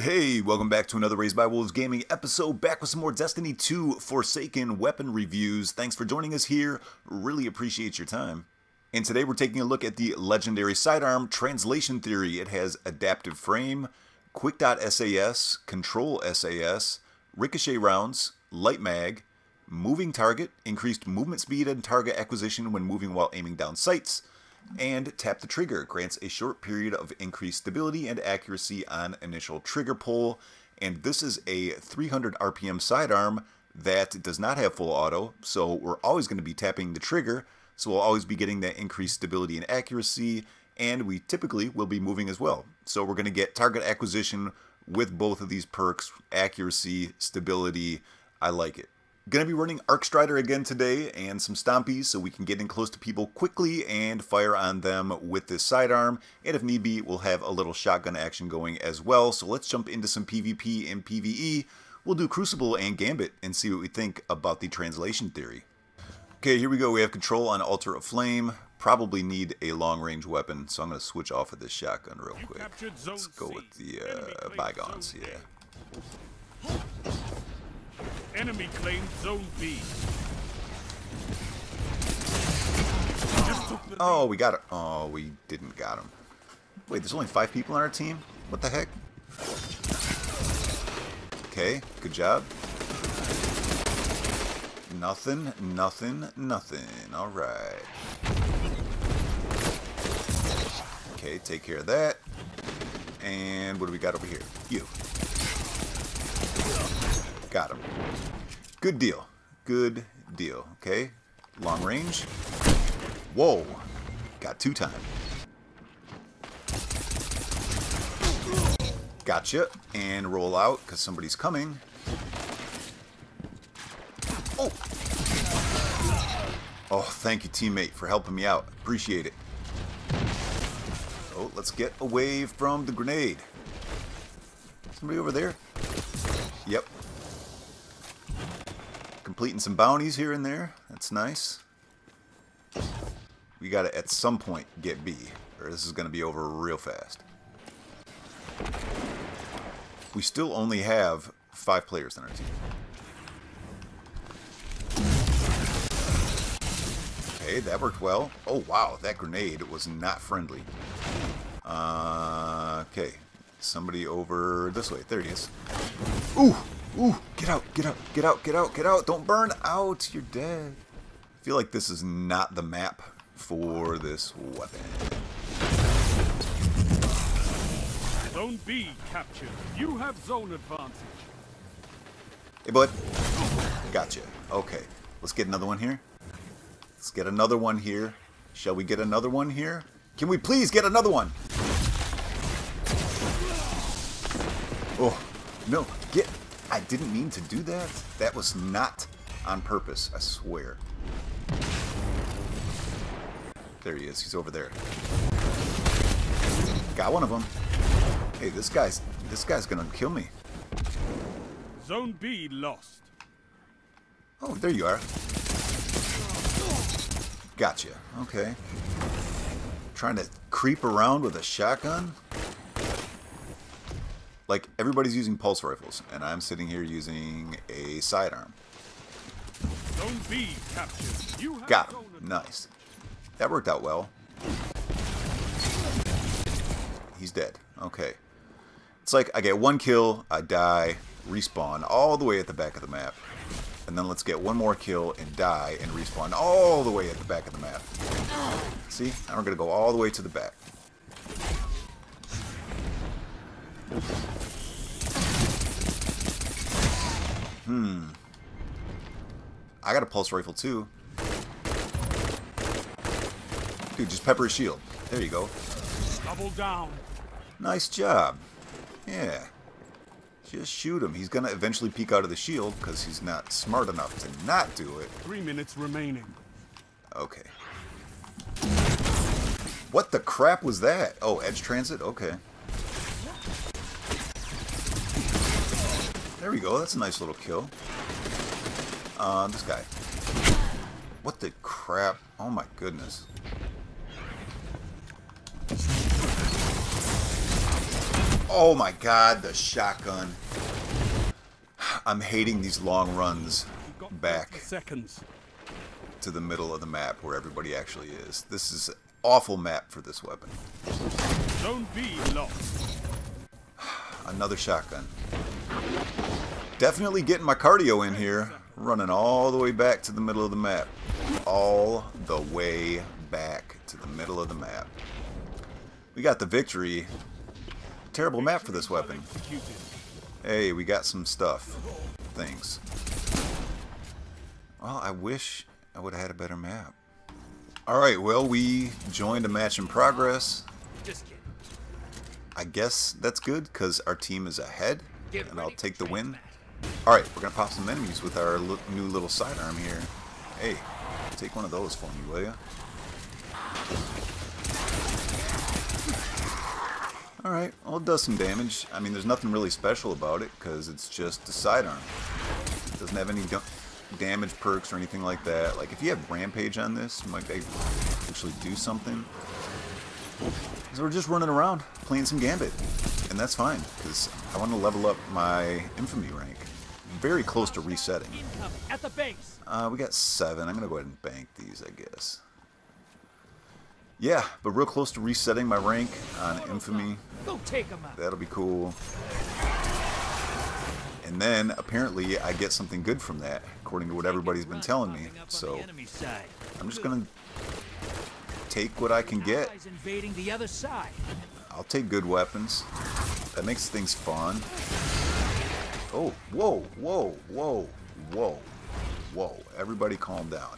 Hey, welcome back to another Razed by Wolves Gaming episode. Back with some more Destiny 2 Forsaken weapon reviews. Thanks for joining us here. Really appreciate your time. And today we're taking a look at the legendary sidearm translation theory. It has adaptive frame, quick dot SAS, control SAS, ricochet rounds, light mag, moving target, increased movement speed and target acquisition when moving while aiming down sights, and tap the trigger grants a short period of increased stability and accuracy on initial trigger pull. And this is a 300 RPM sidearm that does not have full auto, so we're always going to be tapping the trigger, so we'll always be getting that increased stability and accuracy, and we typically will be moving as well. So we're going to get target acquisition with both of these perks, accuracy, stability. I like it. To be running Arcstrider again today and some Stompies so we can get in close to people quickly and fire on them with this sidearm. And if need be, we'll have a little shotgun action going as well. So let's jump into some PvP and PvE. We'll do Crucible and Gambit and see what we think about the translation theory. Okay, here we go. We have control on Altar of Flame. Probably need a long-range weapon, so I'm going to switch off of this shotgun real quick. Let's go with the uh, Bygones, yeah. Enemy claimed Zone B. Oh, we got it. Oh, we didn't got him. Wait, there's only five people on our team? What the heck? Okay, good job. Nothing, nothing, nothing. Alright. Okay, take care of that. And what do we got over here? You. Got him. Good deal. Good deal. Okay. Long range. Whoa. Got two time. Gotcha. And roll out because somebody's coming. Oh. Oh, thank you, teammate, for helping me out. Appreciate it. Oh, let's get away from the grenade. Somebody over there? Yep. Completing some bounties here and there. That's nice. We gotta, at some point, get B. Or this is gonna be over real fast. We still only have five players on our team. Okay, that worked well. Oh, wow, that grenade was not friendly. Uh, okay, somebody over this way. There he is. Ooh, ooh, get out, get out, get out, get out, get out. Don't burn out, you're dead. I feel like this is not the map for this weapon. Zone B captured. You have zone advantage. Hey, bud. Gotcha. Okay, let's get another one here. Let's get another one here. Shall we get another one here? Can we please get another one? Oh, no. Get... I didn't mean to do that. That was not on purpose, I swear. There he is. He's over there. Got one of them. Hey, this guy's... This guy's gonna kill me. Zone B lost. Oh, there you are. Gotcha. Okay. Trying to creep around with a shotgun? Like, everybody's using pulse rifles, and I'm sitting here using a sidearm. Zone B captured. You have Got him. Nice. That worked out well. He's dead. Okay. It's like I get one kill, I die, respawn all the way at the back of the map. And then let's get one more kill and die and respawn all the way at the back of the map. See? Now we're going to go all the way to the back. Hmm. I got a pulse rifle too. Dude, just pepper his shield. There you go. Double down. Nice job. Yeah. Just shoot him. He's going to eventually peek out of the shield because he's not smart enough to not do it. Three minutes remaining. Okay. What the crap was that? Oh, edge transit? Okay. There we go. That's a nice little kill. Uh, this guy. What the crap? Oh my goodness. Oh my god, the shotgun. I'm hating these long runs back seconds. to the middle of the map where everybody actually is. This is an awful map for this weapon. Zone B lost. Another shotgun. Definitely getting my cardio in here. Running all the way back to the middle of the map. All the way back to the middle of the map. We got the victory. Terrible map for this weapon. Hey, we got some stuff. Things. Well, I wish I would have had a better map. Alright, well, we joined a match in progress. I guess that's good because our team is ahead, and I'll take the win. Alright, we're going to pop some enemies with our new little sidearm here. Hey, take one of those for me, will ya? Alright, well it does some damage. I mean, there's nothing really special about it because it's just a sidearm. It doesn't have any damage perks or anything like that. Like, if you have Rampage on this, you might actually do something. So we're just running around playing some Gambit, and that's fine because I want to level up my Infamy rank. Very close to resetting. At the base. Uh, we got seven. I'm gonna go ahead and bank these, I guess. Yeah, but real close to resetting my rank on Infamy. Go take him out. That'll be cool. And then apparently I get something good from that, according to what everybody's been telling me. Popping up on So the enemy side. I'm just gonna take what I can get. Allies invading the other side. I'll take good weapons. That makes things fun. Oh, whoa, whoa, whoa, whoa, whoa. Everybody calm down.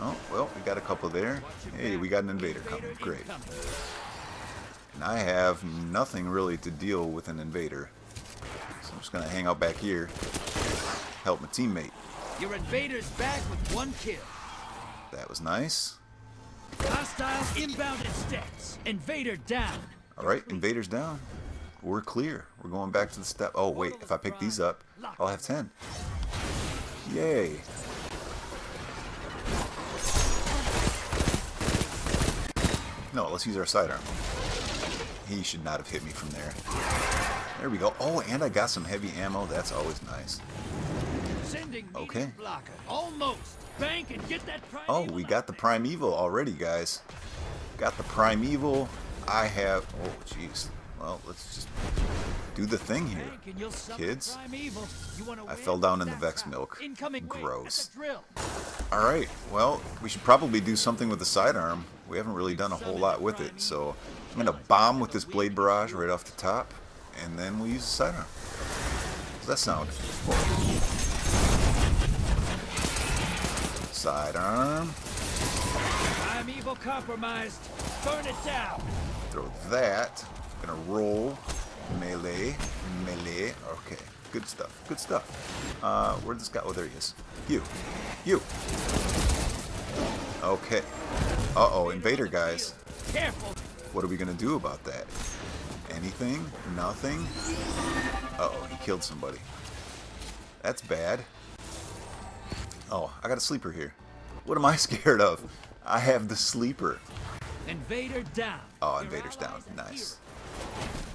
Oh, well, we got a couple there. Hey, we got an invader coming. Great. And I have nothing really to deal with an invader. So I'm just going to hang out back here, help my teammate. Your invader's back with one kill. That was nice. Hostile inbound in stance. Invader down. All right, invaders down. We're clear. We're going back to the step. Oh wait, if I pick these up, I'll have ten. Yay! No, let's use our sidearm. He should not have hit me from there. There we go. Oh, and I got some heavy ammo. That's always nice. Okay. Almost. Bank and get that prime Oh, we got the primeval already, guys. Got the primeval. I have. Oh, jeez. Well, let's just do the thing here. Bank and you'll summon kids. primeval. You wanna I fell down in the Vex milk. Incoming wave at Gross. All right. Well, we should probably do something with the sidearm. We haven't really done a whole lot with it, so I'm gonna bomb with this blade barrage right off the top, and then we'll use the sidearm. Does that sound? Sidearm. Primeval compromised. Burn it down. Throw that. Gonna roll. Melee. Melee. Okay. Good stuff. Good stuff. Uh, where'd this guy? Oh, there he is. You. You. Okay. Uh-oh, invader guys. Careful. What are we gonna do about that? Anything? Nothing? Uh-oh, he killed somebody. That's bad. Oh, I got a sleeper here. What am I scared of? I have the sleeper. Invader down. Oh, invader's down. Nice.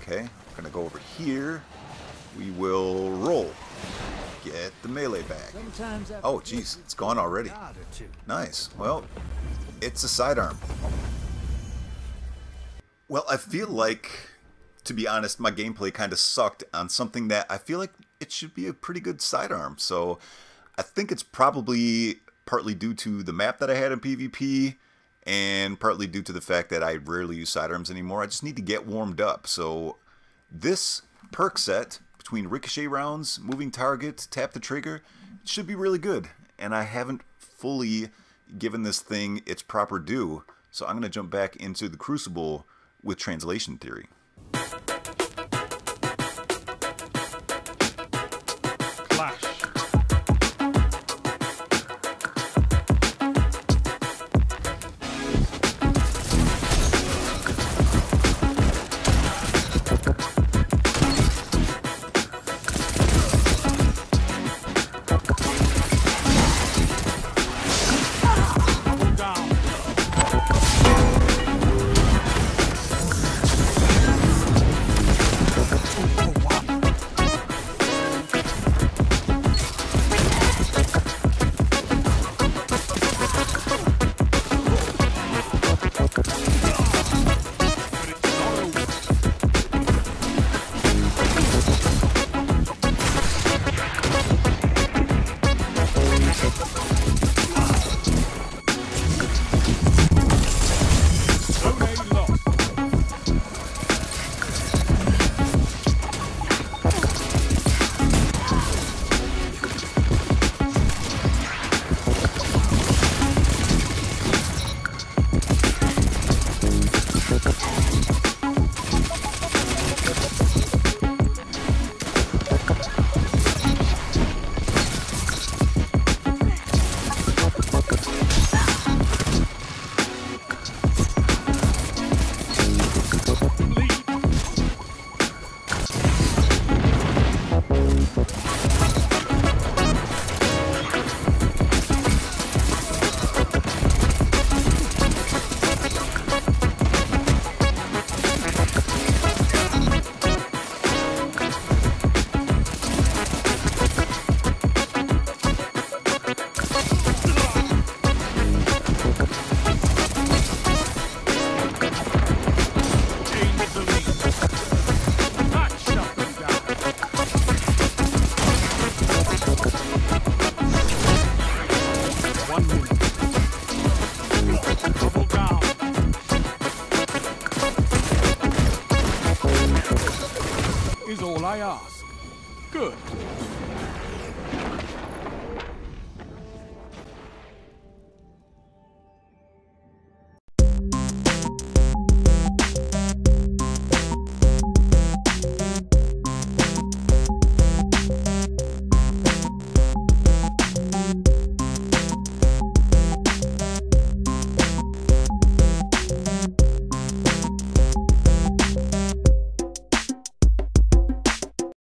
Okay, we're gonna go over here. We will roll. Get the melee back. Oh, jeez, it's gone already. God or two. Nice. Well, it's a sidearm. Well, I feel like, to be honest, my gameplay kind of sucked on something that I feel like it should be a pretty good sidearm. So I think it's probably partly due to the map that I had in PvP and partly due to the fact that I rarely use sidearms anymore. I just need to get warmed up. So this perk set between ricochet rounds, moving target, tap the trigger, should be really good. And I haven't fully given this thing its proper due. So I'm going to jump back into the Crucible with translation theory.